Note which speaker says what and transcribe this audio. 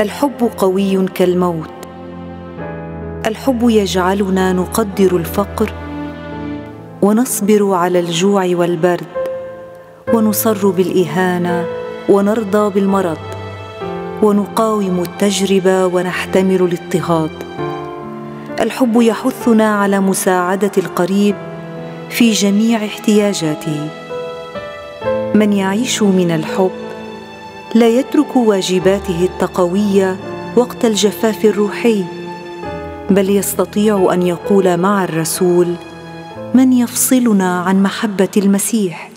Speaker 1: الحب قوي كالموت. الحب يجعلنا نقدر الفقر ونصبر على الجوع والبرد ونصر بالإهانة ونرضى بالمرض ونقاوم التجربة ونحتمل الاضطهاد. الحب يحثنا على مساعدة القريب في جميع احتياجاته. من يعيش من الحب لا يترك واجباته التقوية وقت الجفاف الروحي بل يستطيع أن يقول مع الرسول من يفصلنا عن محبة المسيح؟